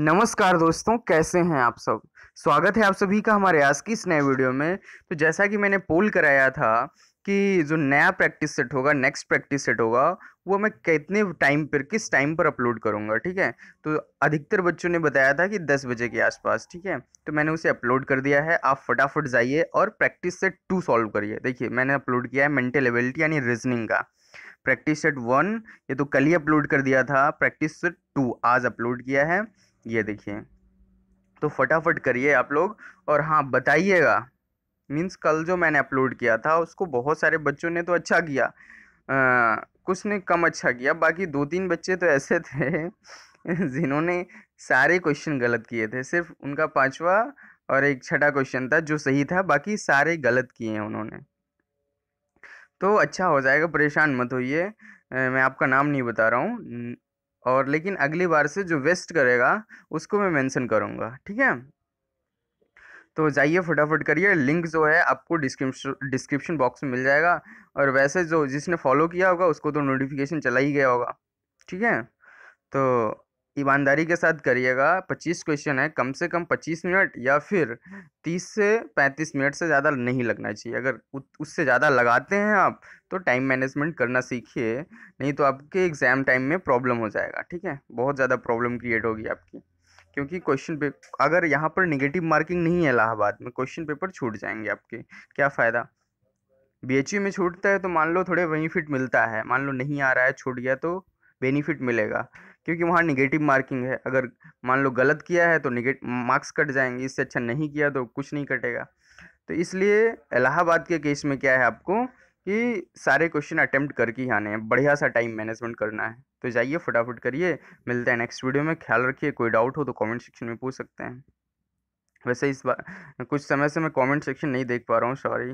नमस्कार दोस्तों, कैसे हैं आप सब? स्वागत है आप सभी का हमारे आज की इस नए वीडियो में। तो जैसा कि मैंने पोल कराया था कि जो नया प्रैक्टिस सेट होगा, नेक्स्ट प्रैक्टिस सेट होगा, वो मैं कितने टाइम पर, किस टाइम पर अपलोड करूँगा, ठीक है? तो अधिकतर बच्चों ने बताया था कि 10 बजे के आसपास, ठीक है? तो मैंने उसे अपलोड कर दिया है। आप फटाफट जाइए और प्रैक्टिस सेट टू सॉल्व करिए। देखिए, मैंने अपलोड किया है मेंटल एबिलिटी यानी रीजनिंग का। प्रैक्टिस सेट वन, ये तो कल ही अपलोड कर दिया था। प्रैक्टिस सेट टू, आज अपलोड किया है। ये देखिए। तो फटाफट करिए आप लोग और हाँ बताइएगा। मीन्स कल जो मैंने अपलोड किया था उसको बहुत सारे बच्चों ने तो अच्छा किया। आ, कुछ ने कम अच्छा किया बाकी दो तीन बच्चे तो ऐसे थे जिन्होंने सारे क्वेश्चन गलत किए थे। सिर्फ़ उनका पांचवा और एक छठा क्वेश्चन था जो सही था बाकी सारे गलत किए हैं उन्होंने। तो अच्छा हो जाएगा परेशान मत होइए। मैं आपका नाम नहीं बता रहा हूँ। और लेकिन अगली बार से जो वेस्ट करेगा, उसको मैं मेंशन करूँगा, ठीक है? तो जाइए फटाफट करिए, लिंक जो है आपको डिस्क्रिप्शन डिस्क्रिप्शन बॉक्स में मिल जाएगा। और वैसे जो जिसने फॉलो किया होगा, उसको तो नोटिफिकेशन चला ही गया होगा, ठीक है? तो ईमानदारी के साथ करिएगा। पच्चीस क्वेश्चन है, कम से कम पच्चीस मिनट या फिर तीस से पैंतीस मिनट से ज़्यादा नहीं लगना चाहिए। अगर उससे ज़्यादा लगाते हैं आप तो टाइम मैनेजमेंट करना सीखिए, नहीं तो आपके एग्ज़ाम टाइम में प्रॉब्लम हो जाएगा, ठीक है? बहुत ज़्यादा प्रॉब्लम क्रिएट होगी आपकी, क्योंकि क्वेश्चन पे, अगर यहाँ पर निगेटिव मार्किंग नहीं है इलाहाबाद में क्वेश्चन पेपर छूट जाएँगे आपके, क्या फ़ायदा? बीएचयू में छूटता है तो मान लो थोड़े वहीं मिलता है, मान लो नहीं आ रहा है, छूट गया तो बेनिफिट मिलेगा। क्योंकि वहाँ निगेटिव मार्किंग है। अगर मान लो गलत किया है तो निगेट मार्क्स कट जाएँगे, इससे अच्छा नहीं किया तो कुछ नहीं कटेगा। तो इसलिए इलाहाबाद के केस में क्या है आपको कि सारे क्वेश्चन अटैम्प्ट करके ही आने हैं। बढ़िया सा टाइम मैनेजमेंट करना है। तो जाइए, फटाफट करिए। मिलते हैं नेक्स्ट वीडियो में। ख्याल रखिए, कोई डाउट हो तो कमेंट सेक्शन में पूछ सकते हैं। वैसे इस बार, कुछ समय से मैं कमेंट सेक्शन नहीं देख पा रहा हूँ सॉरी